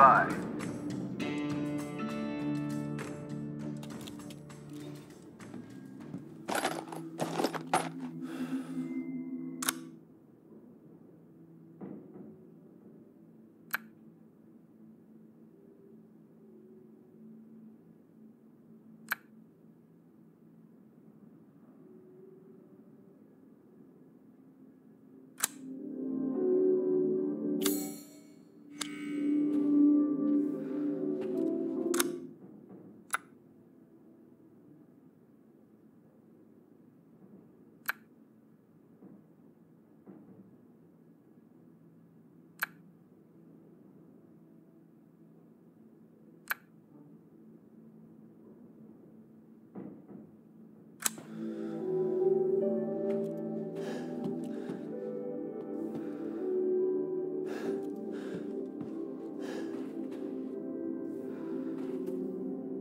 stand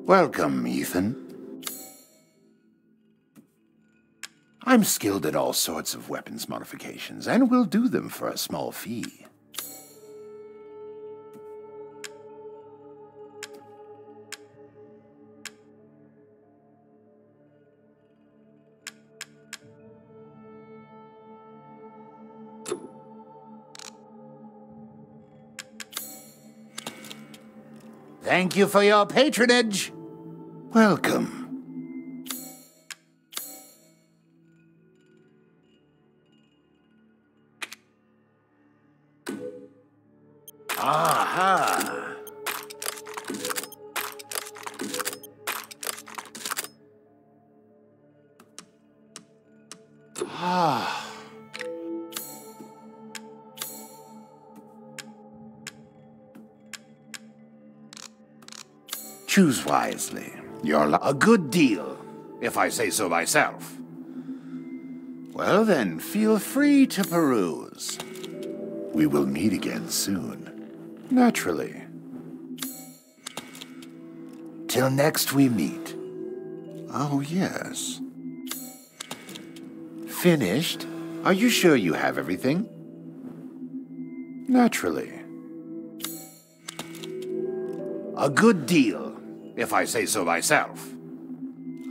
Welcome, Ethan. I'm skilled at all sorts of weapons modifications, and will do them for a small fee. Thank you for your patronage. Welcome. You're li- a good deal, if I say so myself. Well then, feel free to peruse. We will meet again soon. Naturally. Till next we meet. Oh, yes. Finished? Are you sure you have everything? Naturally. A good deal, if I say so myself.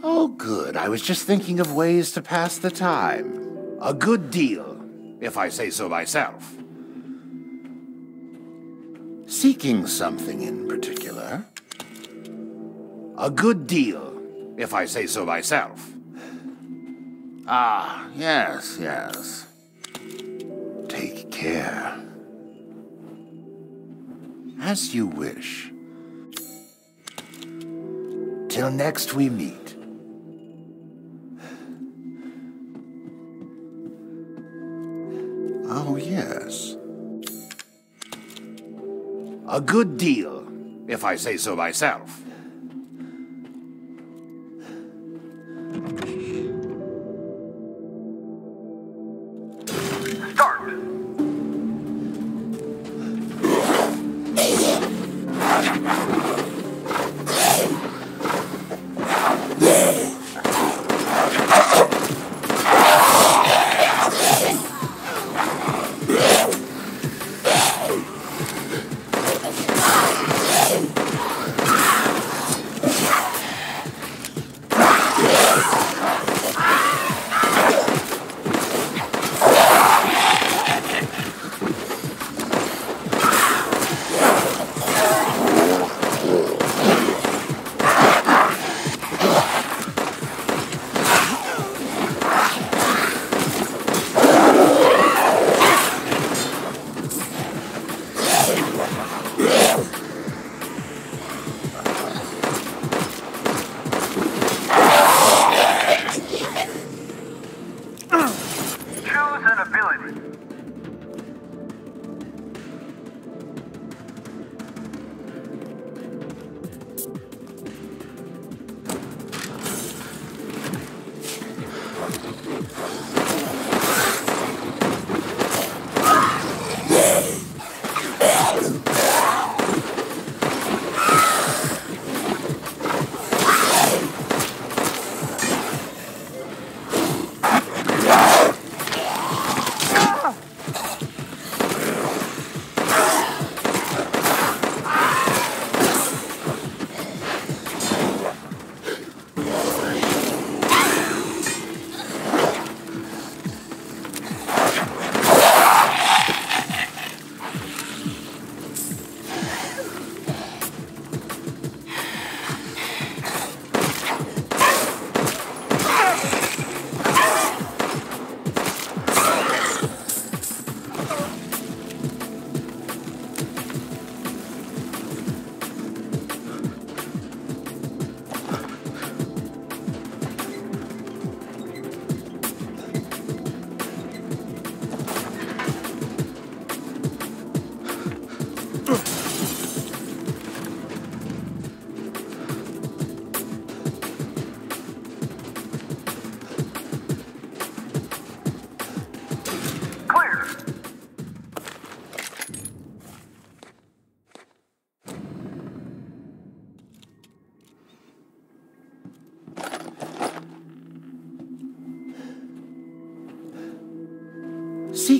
Oh, good. I was just thinking of ways to pass the time. A good deal, if I say so myself. Seeking something in particular. A good deal, if I say so myself. Ah, yes, yes. Take care. As you wish. Till next we meet. Oh, yes. A good deal, if I say so myself.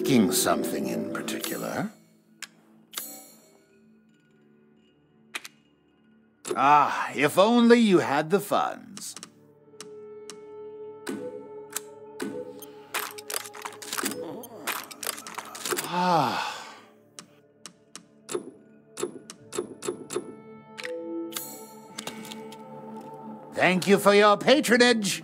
Seeking something in particular? Ah, if only you had the funds. Ah. Thank you for your patronage.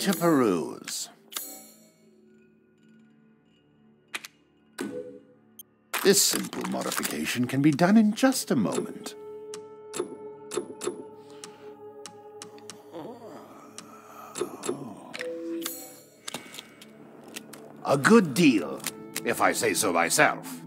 To peruse. This simple modification can be done in just a moment. A good deal, if I say so myself.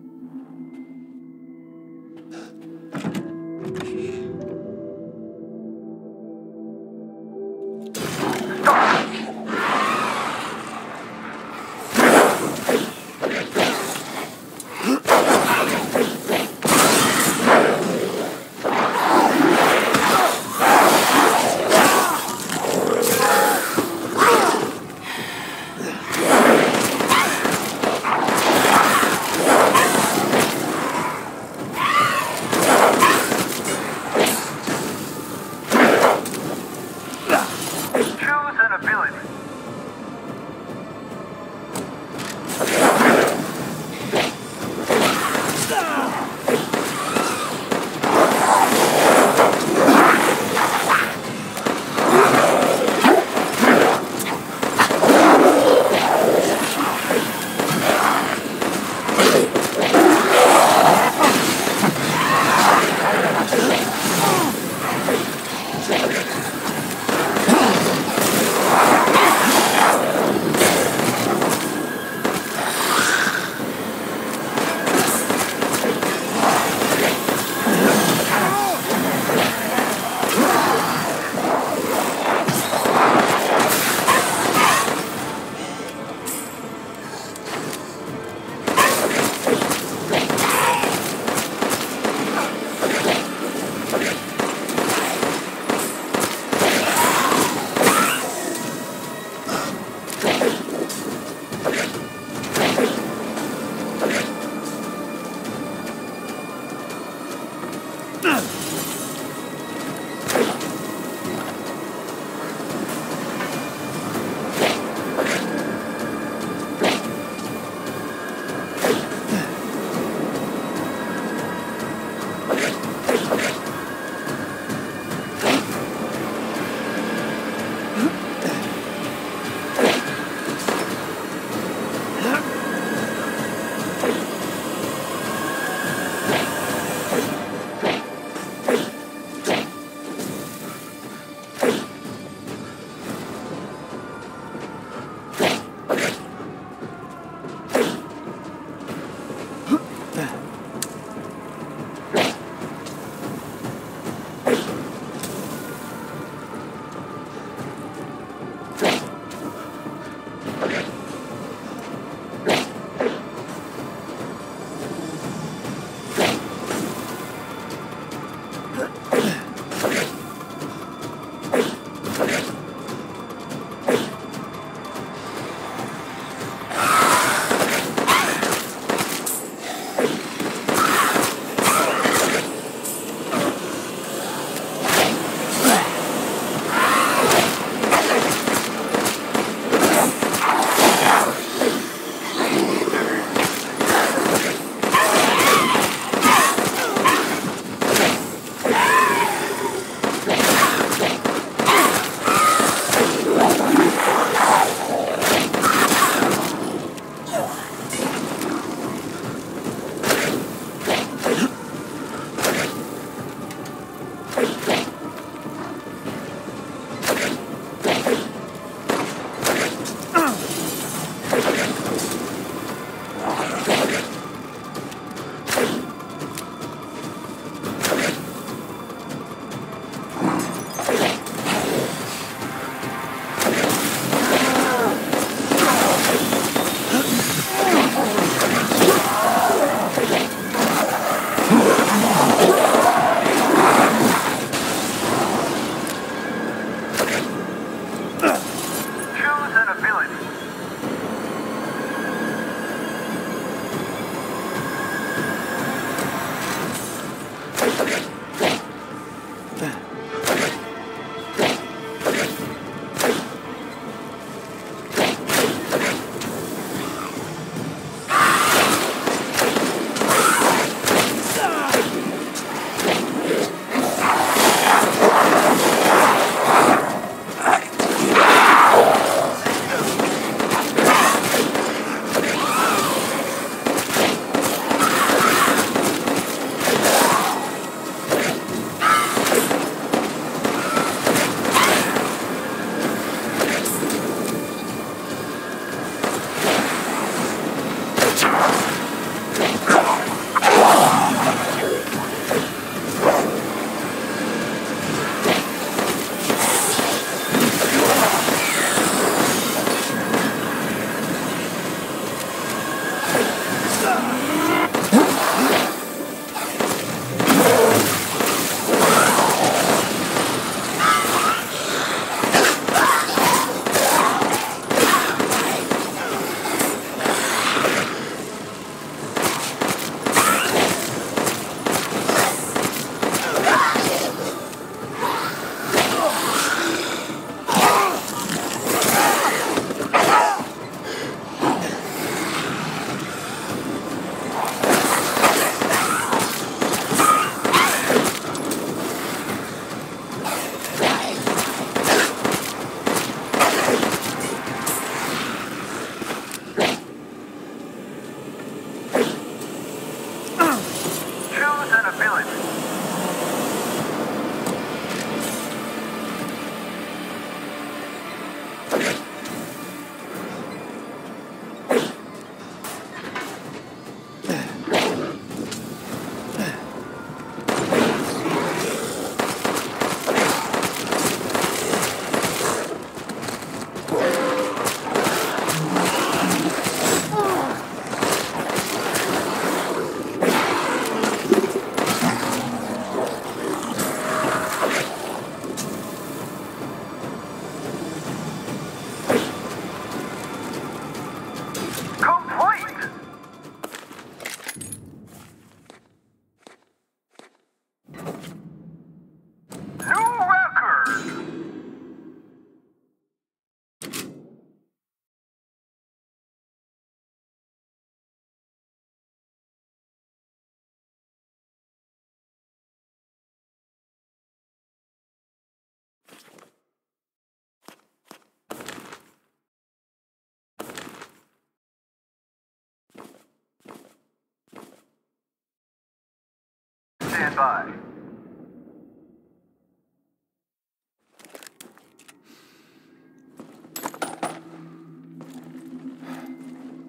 By.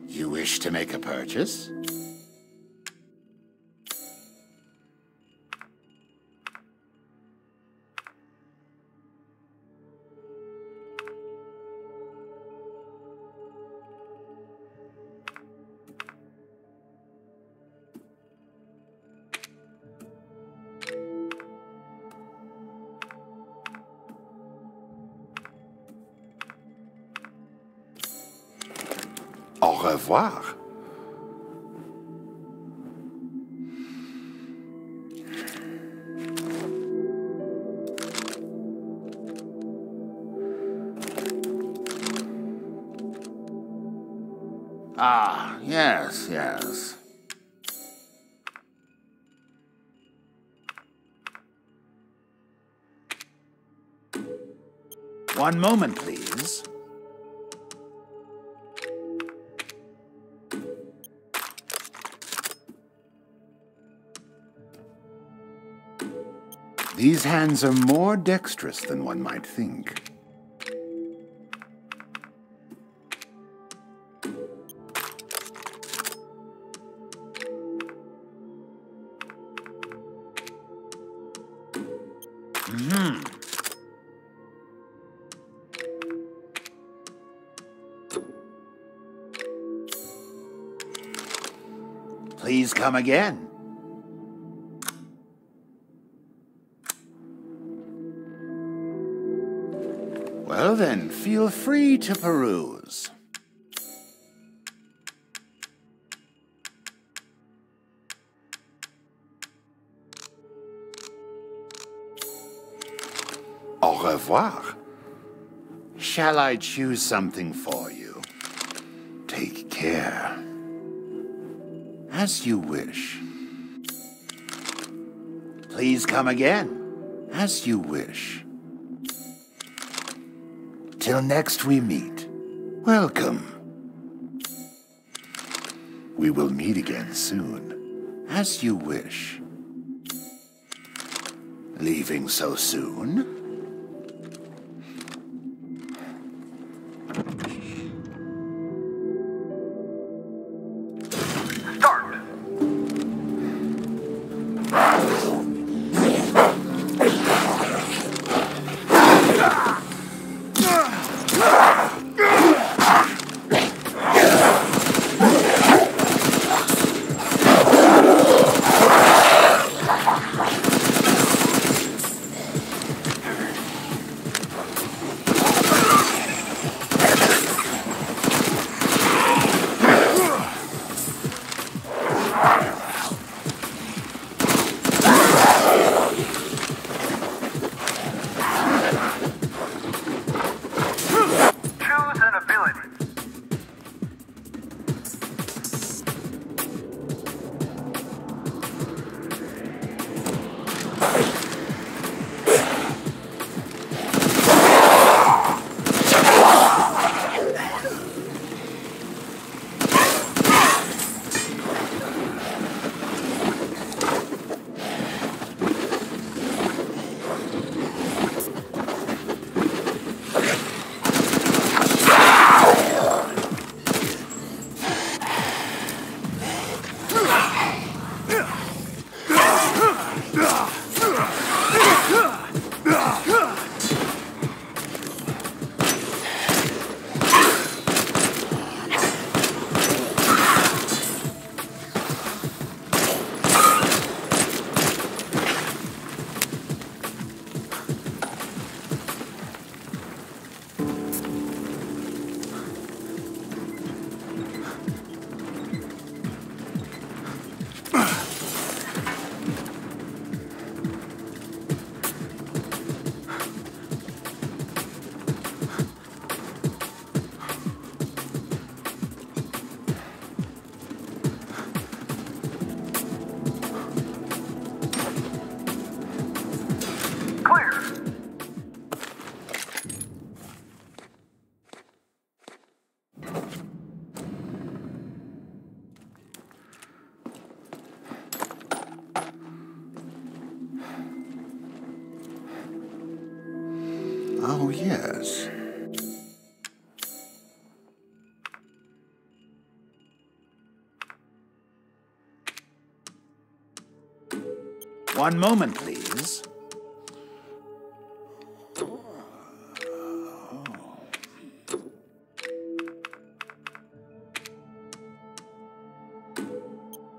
You wish to make a purchase? Au revoir. Ah, yes, yes. One moment, please. These hands are more dexterous than one might think. Hmm. Please come again. Well then, feel free to peruse. Au revoir. Shall I choose something for you? Take care. As you wish. Please come again. As you wish. Till next we meet. Welcome. We will meet again soon. As you wish. Leaving so soon? One moment, please.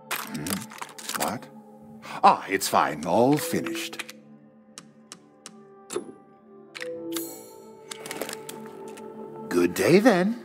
Hmm? What? Ah, it's fine. All finished. Good day, then.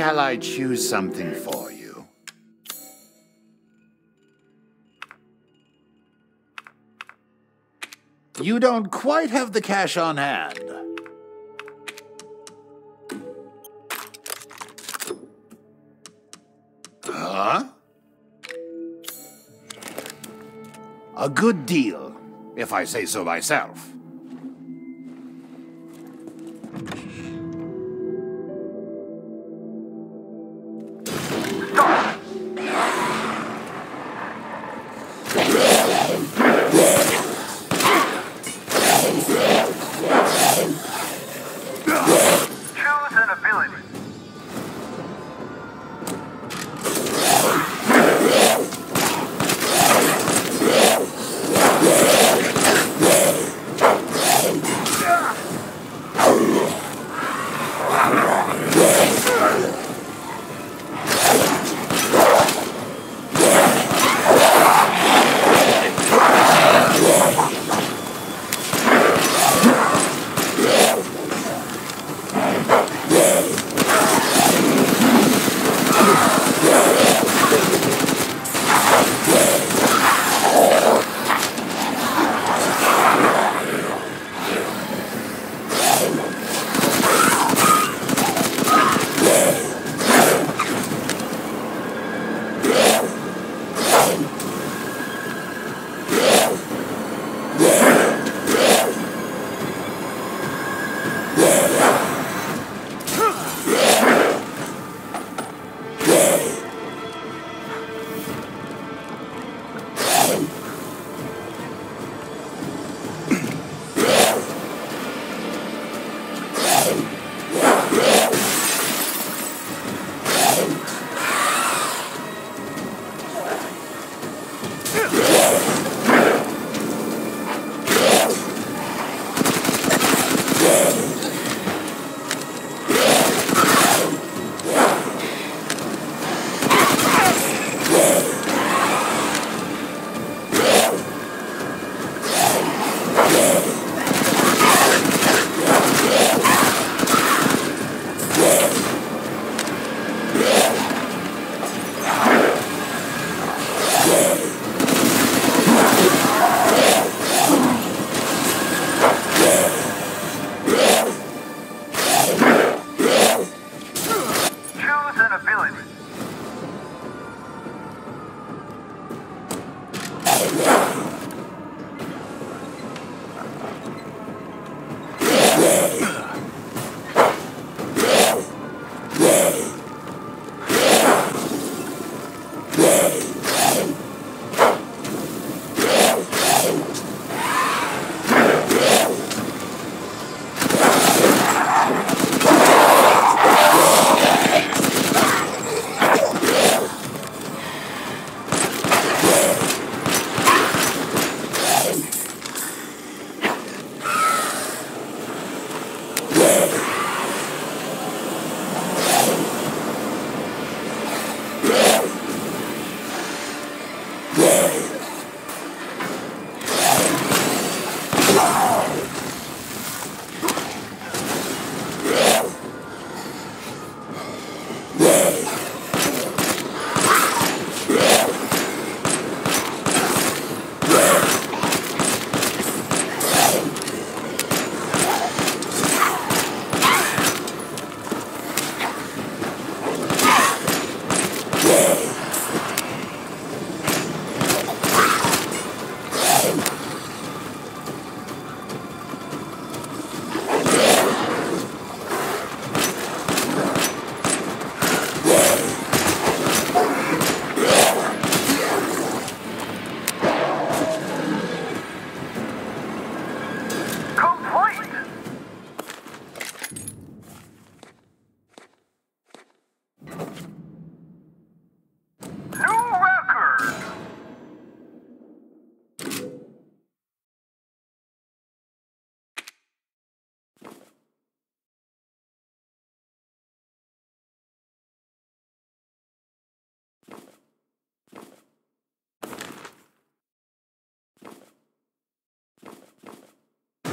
Shall I choose something for you? You don't quite have the cash on hand. Huh? A good deal, if I say so myself.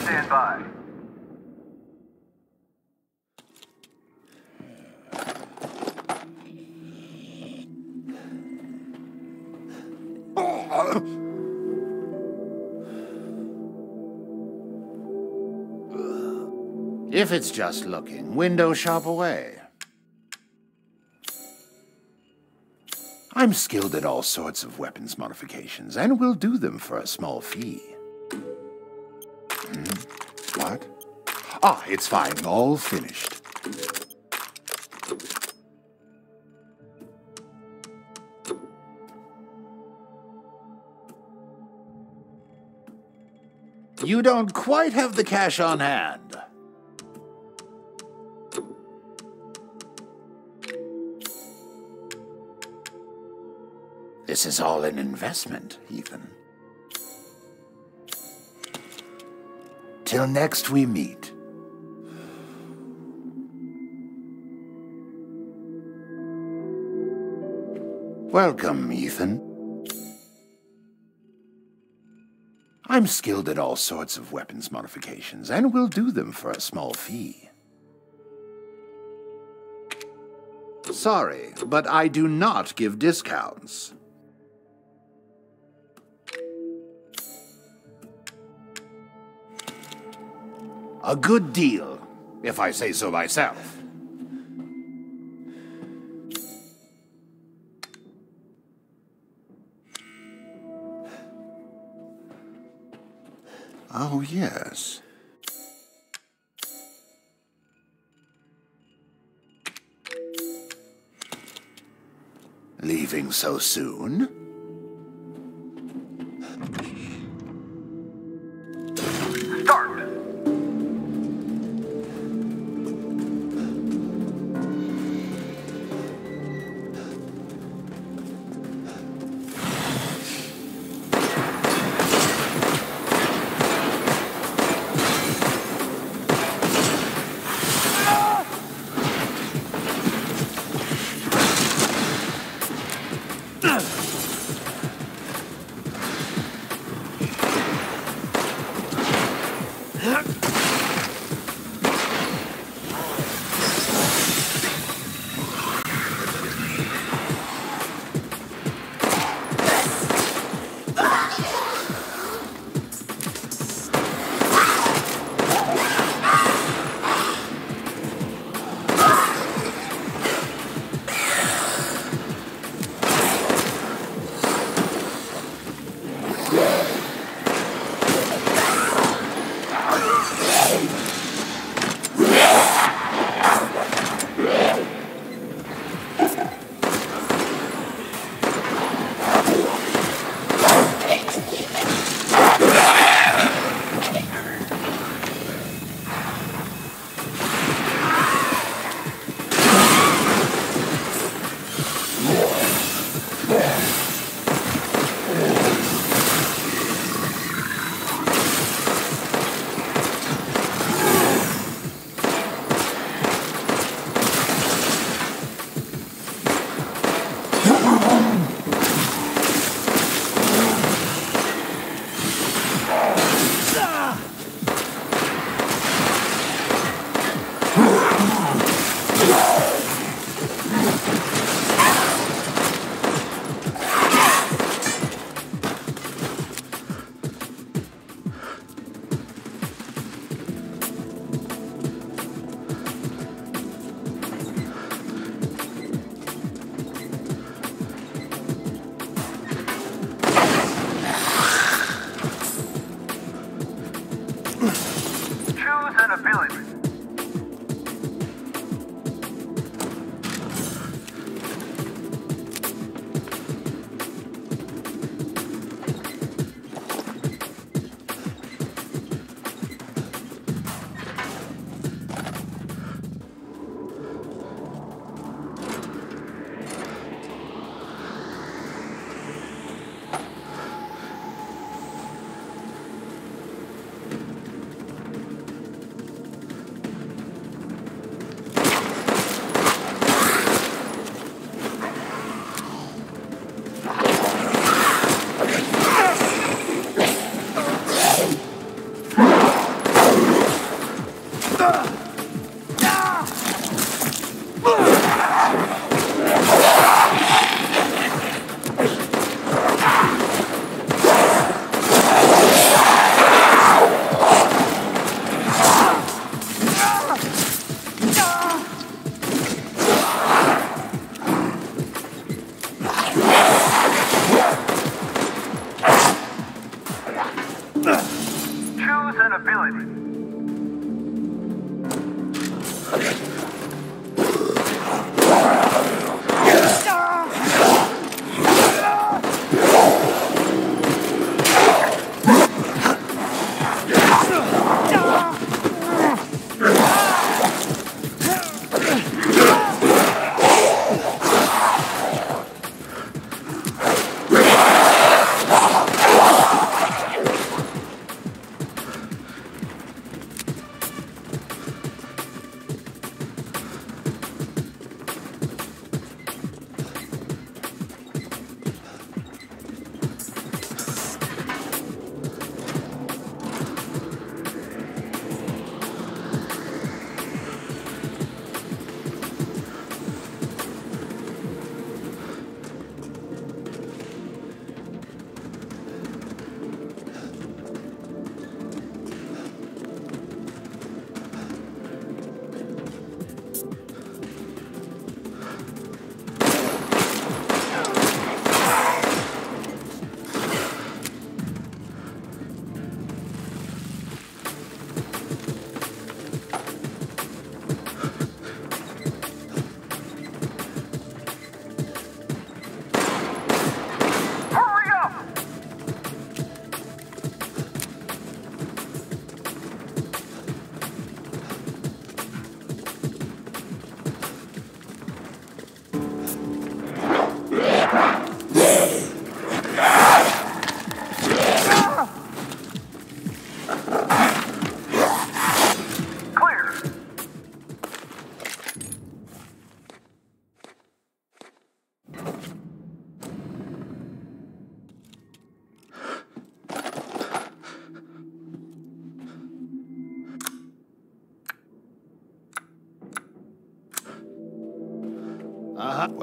Stand by. If it's just looking, window shop away. I'm skilled at all sorts of weapons modifications, and will do them for a small fee. Ah, it's fine. All finished. You don't quite have the cash on hand. This is all an investment, Ethan. Till next we meet. Welcome, Ethan. I'm skilled at all sorts of weapons modifications, and will do them for a small fee. Sorry, but I do not give discounts. A good deal, if I say so myself. Oh, yes. Leaving so soon?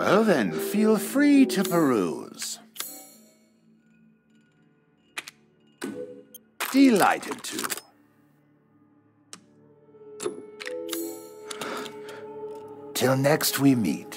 Well then, feel free to peruse. Delighted to. Till next we meet.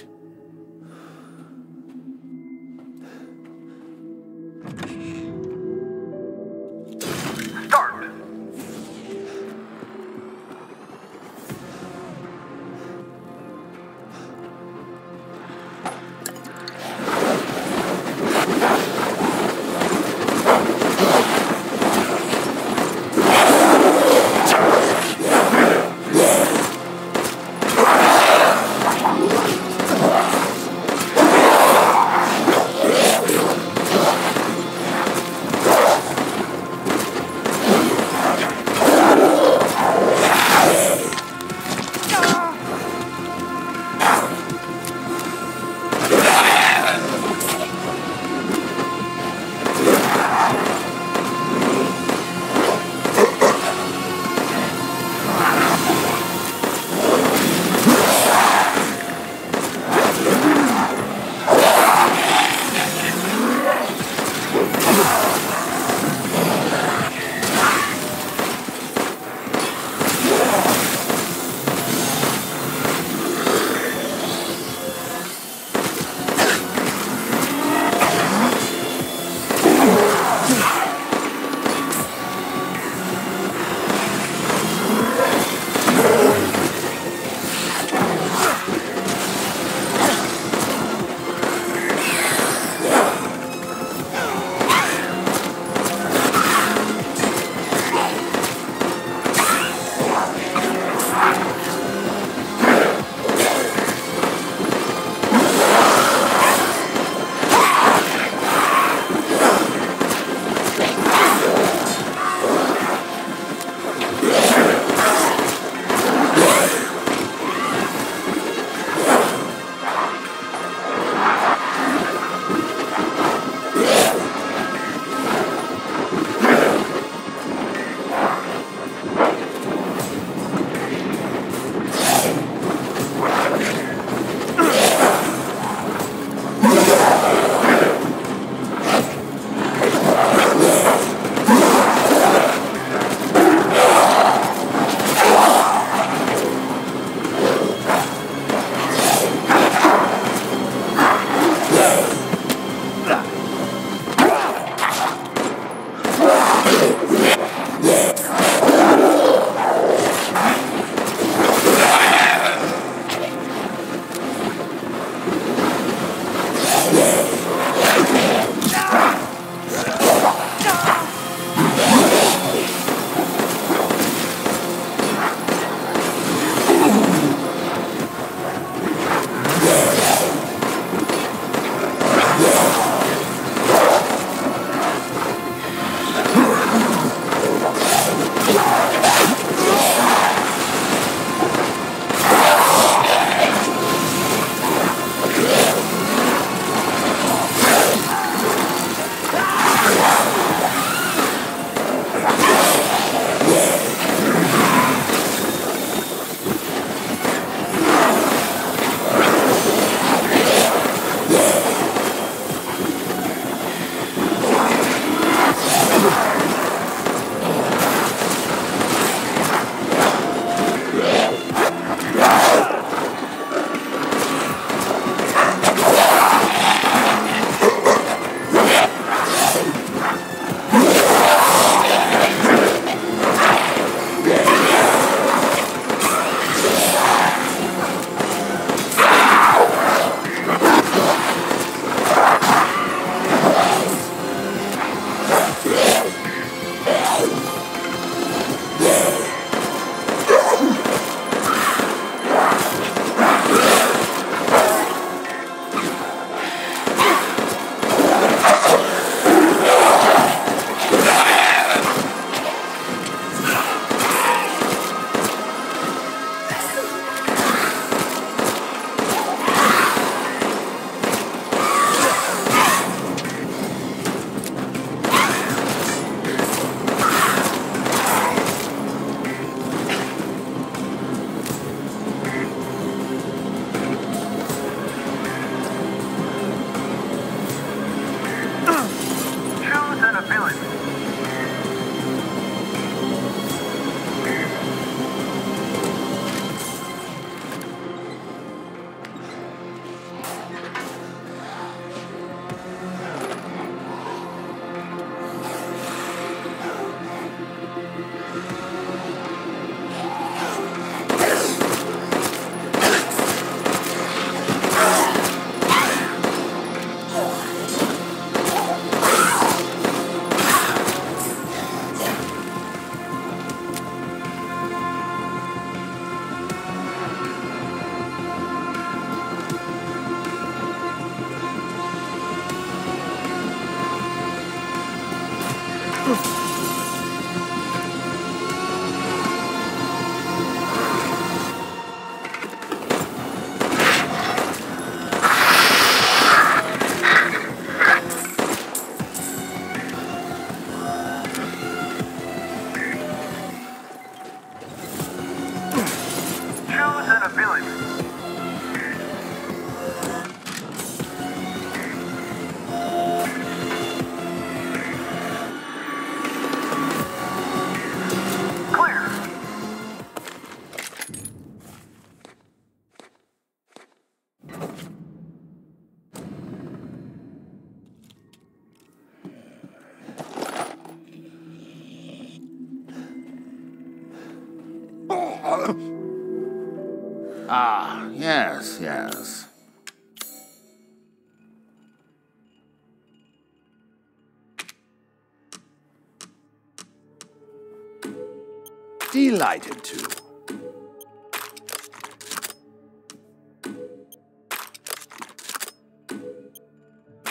delighted to.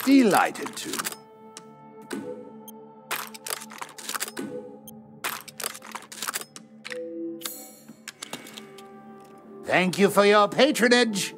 Delighted to. Thank you for your patronage.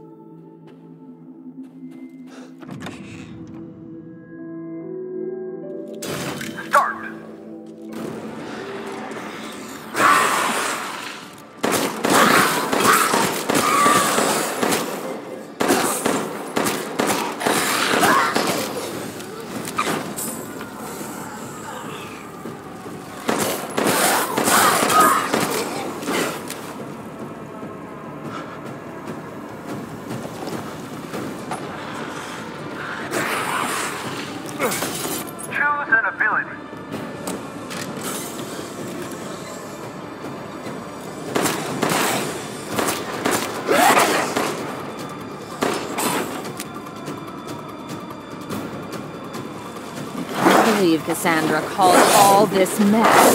this mess.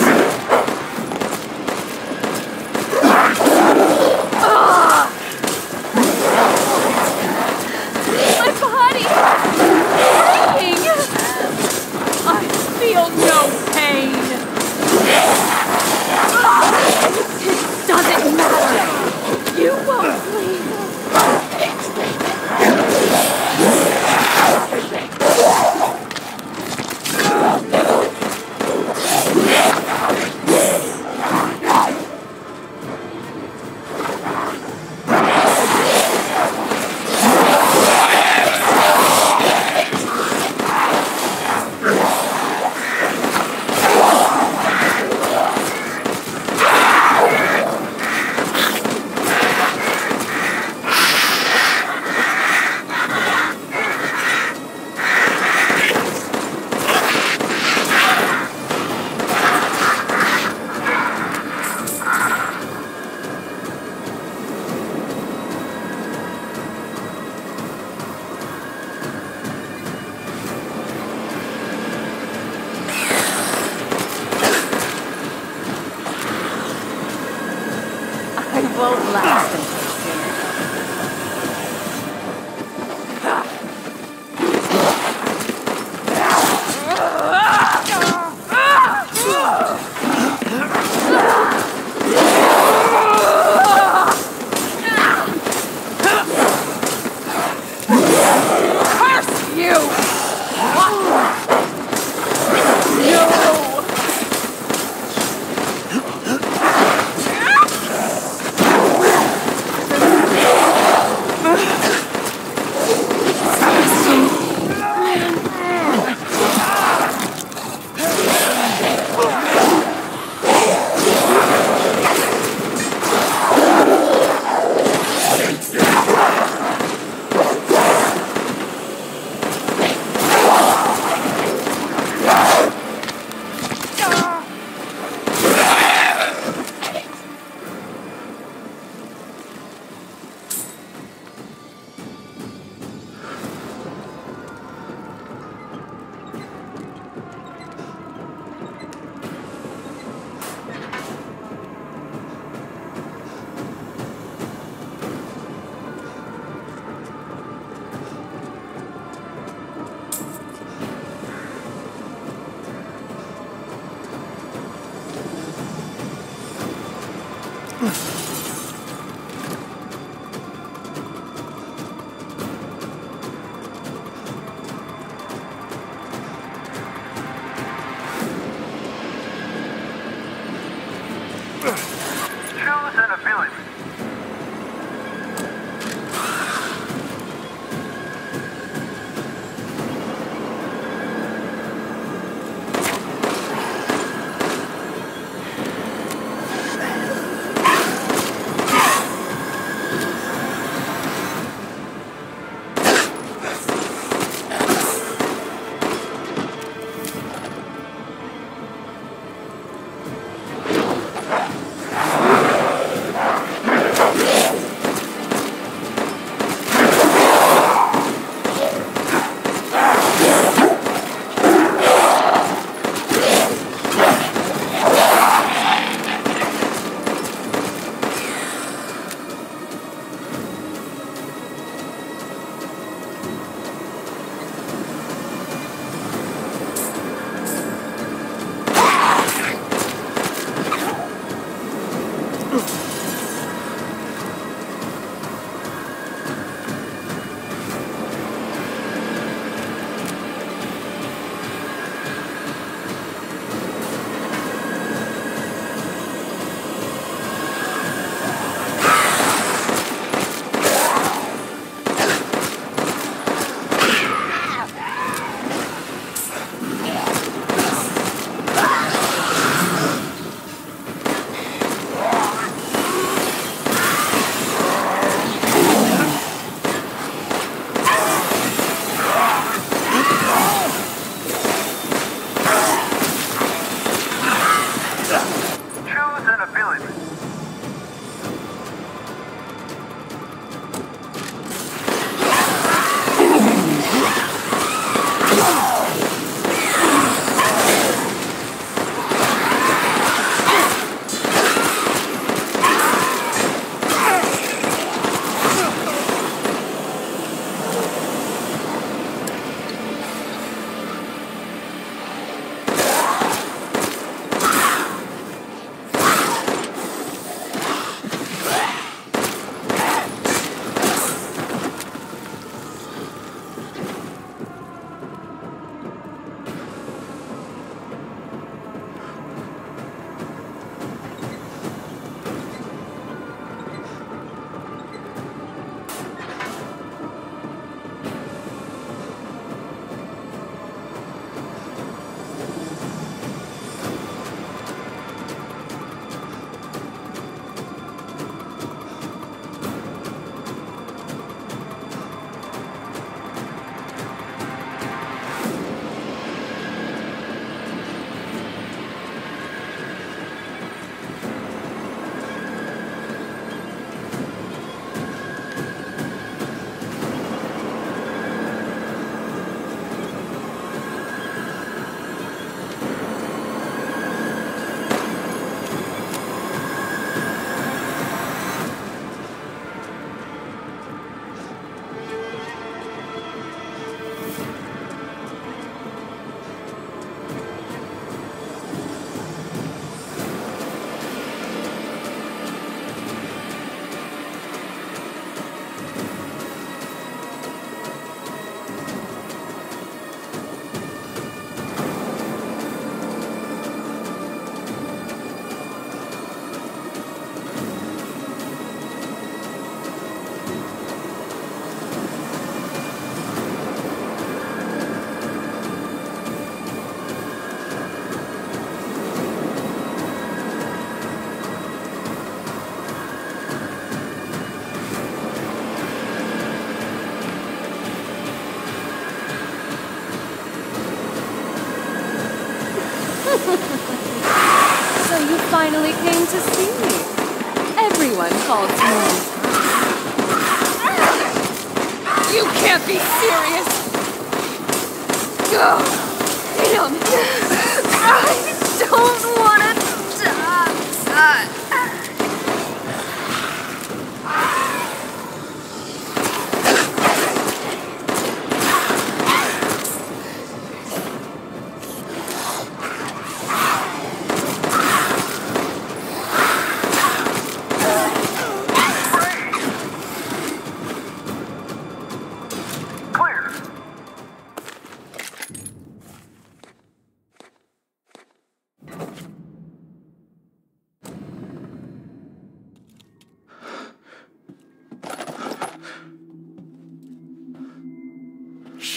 好听。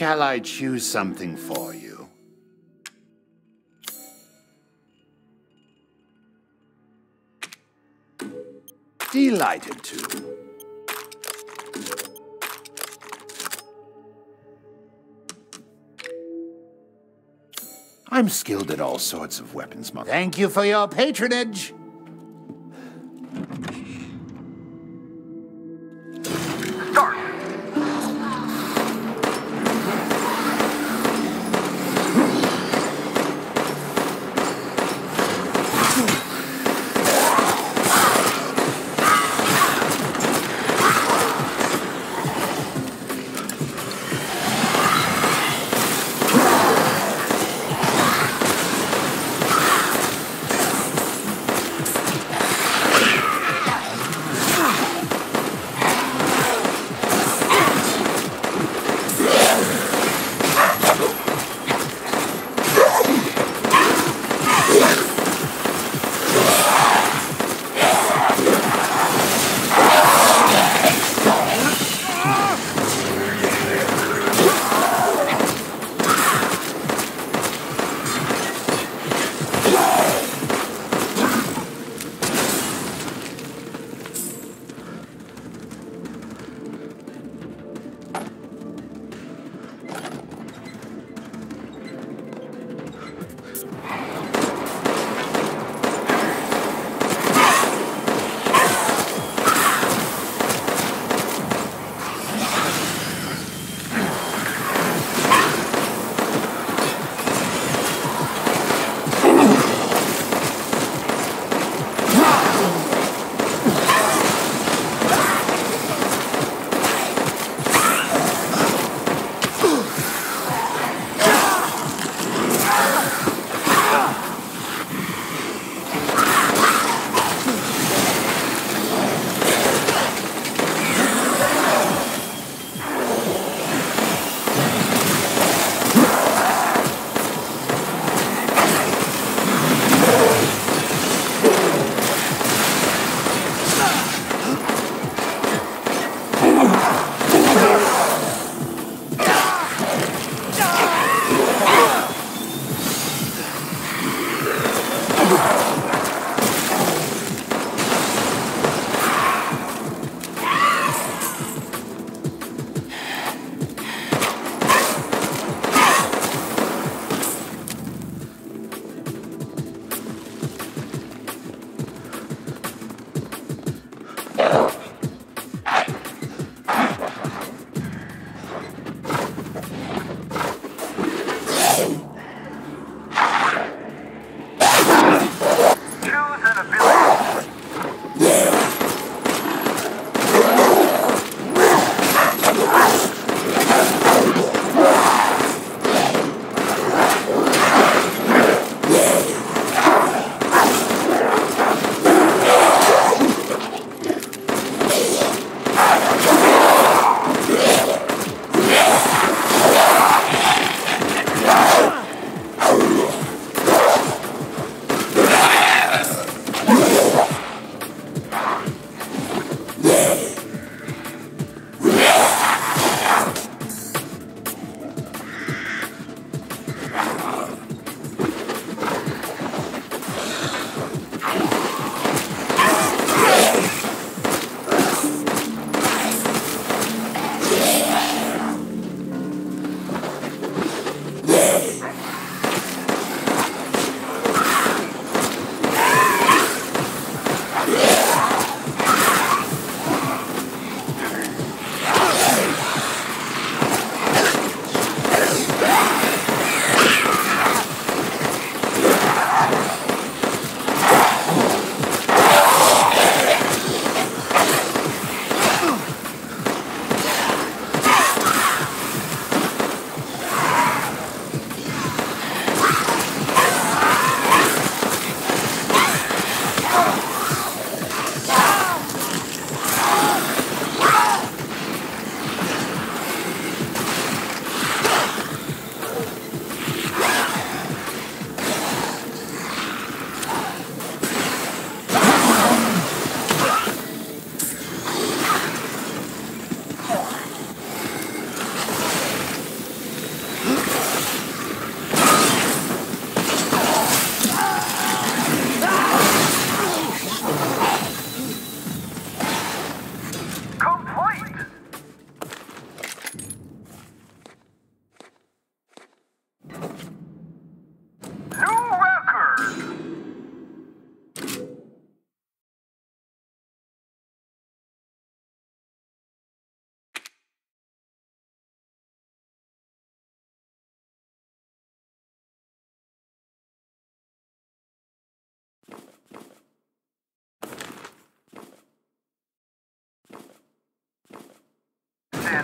Shall I choose something for you? Delighted to. I'm skilled at all sorts of weapons, Mother. Thank you for your patronage.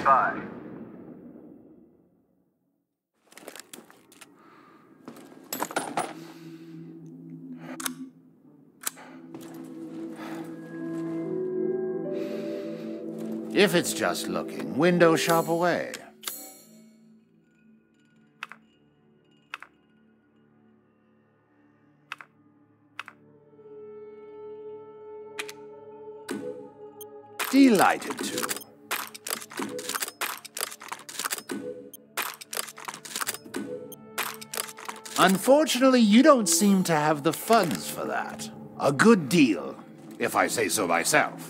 By. If it's just looking, window shop away. Delighted to. Unfortunately, you don't seem to have the funds for that. A good deal, if I say so myself.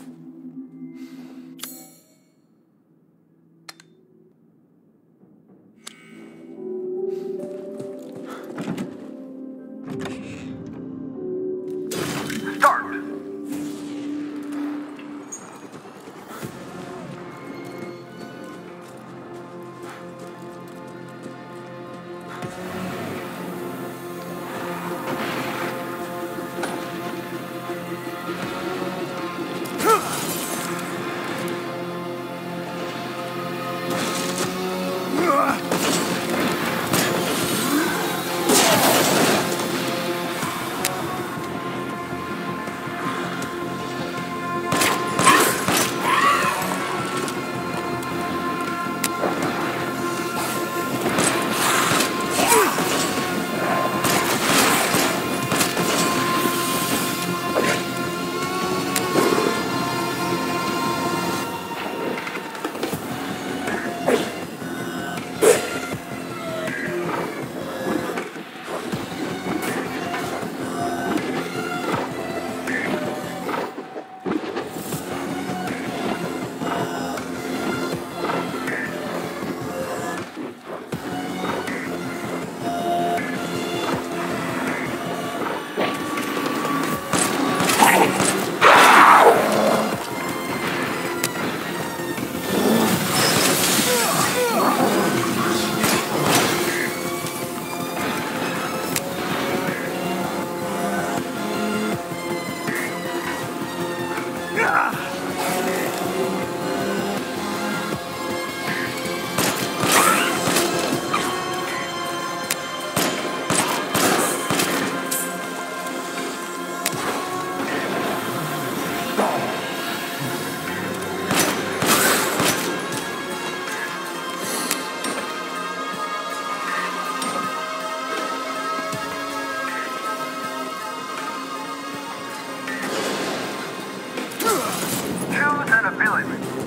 Billy.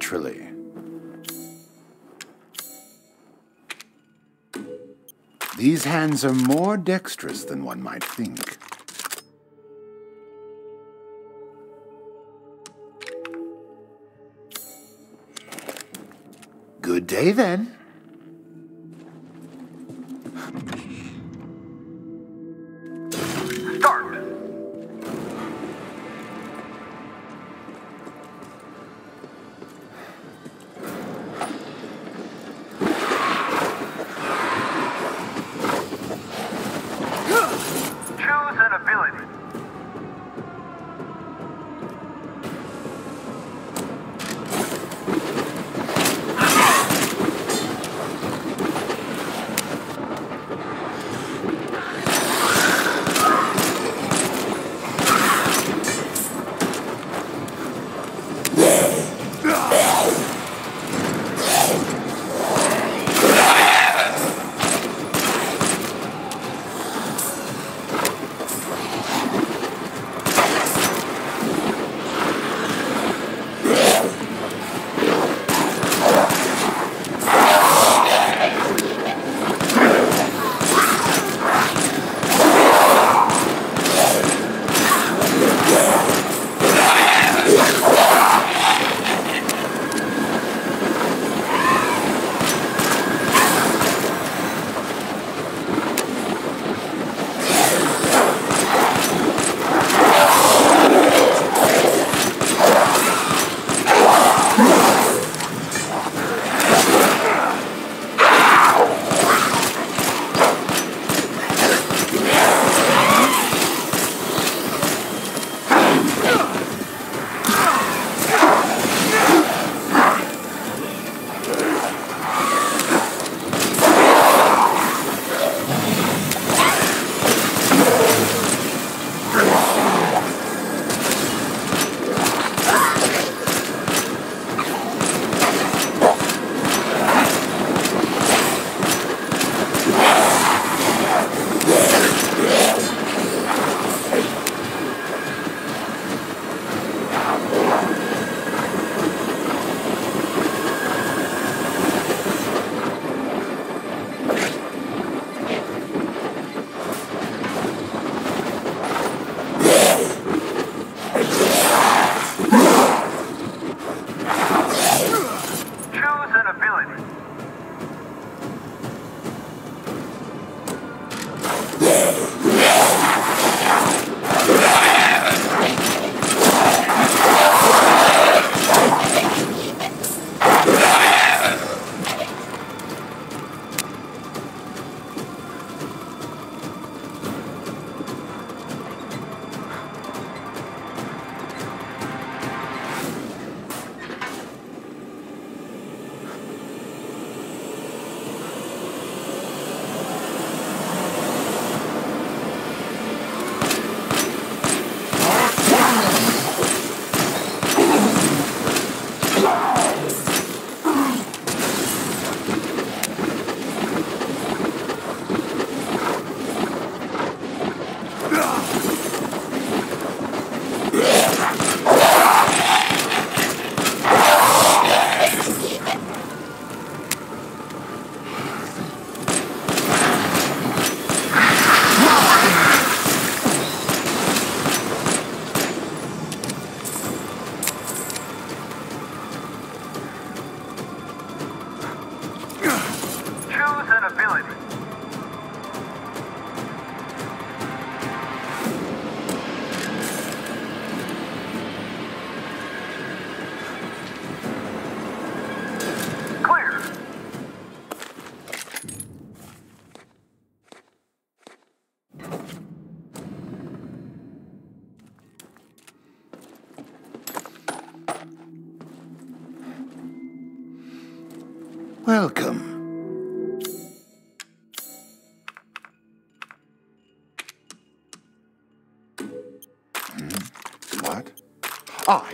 Naturally. These hands are more dexterous than one might think. Good day, then.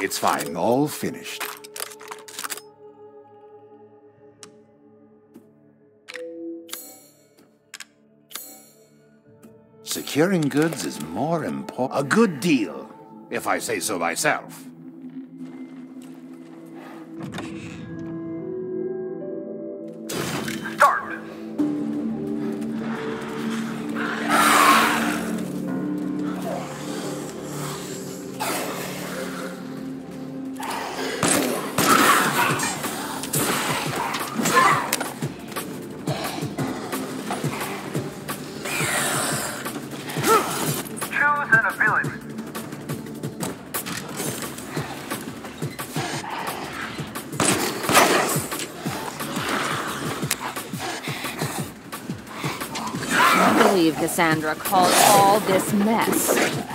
It's fine. All finished. Securing goods is more important. A good deal, if I say so myself. Cassandra caused all this mess.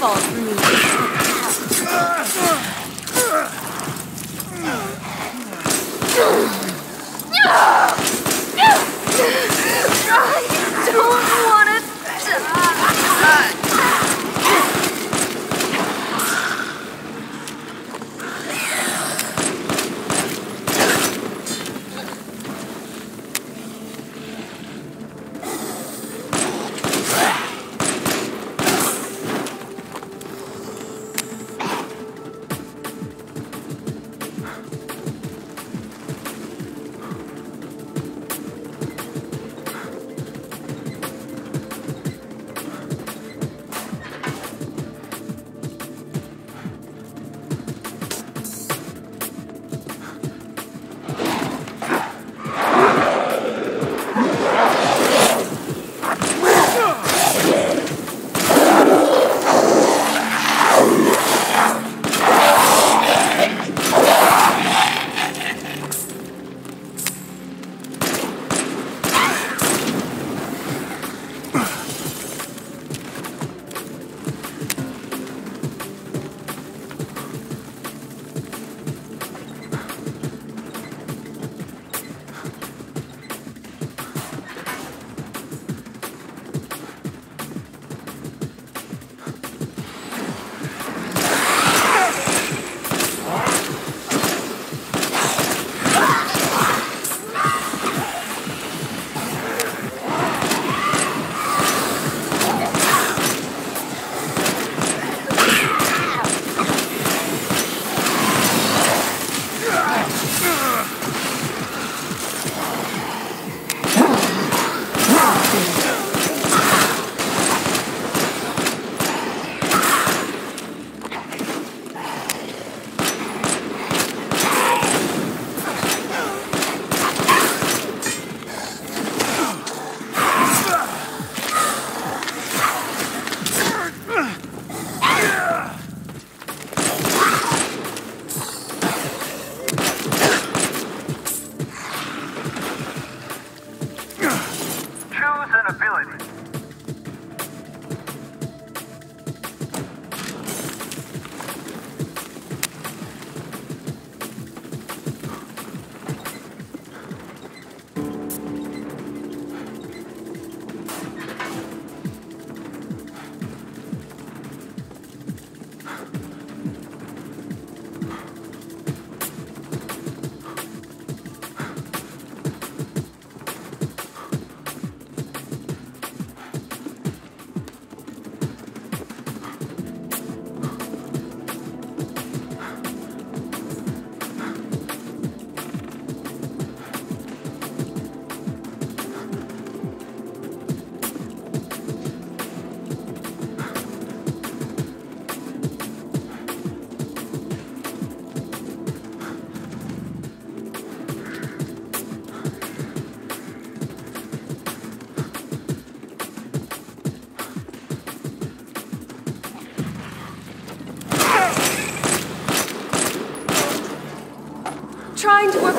Everyone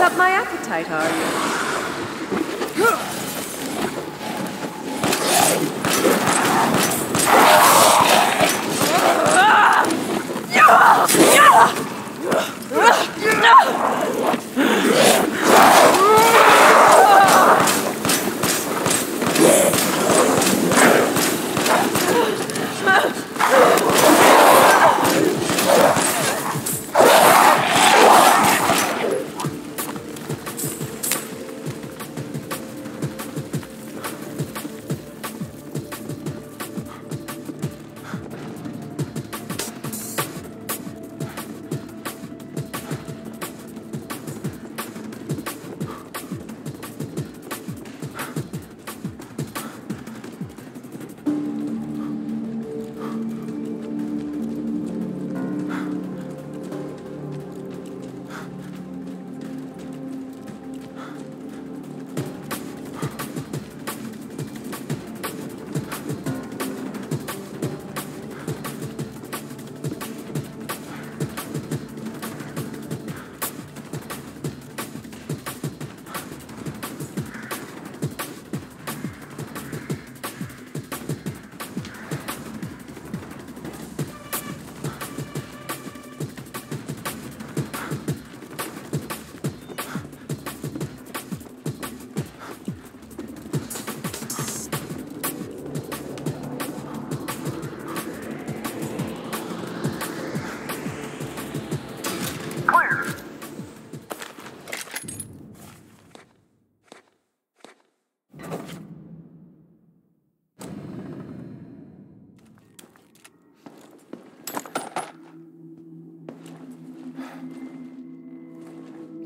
up my appetite, are you?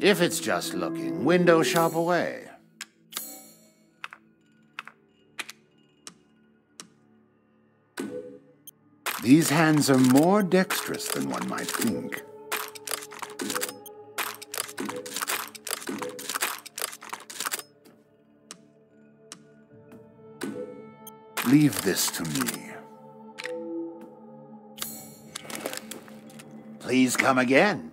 If it's just looking, window shop away. These hands are more dexterous than one might think. Leave this to me. Please come again.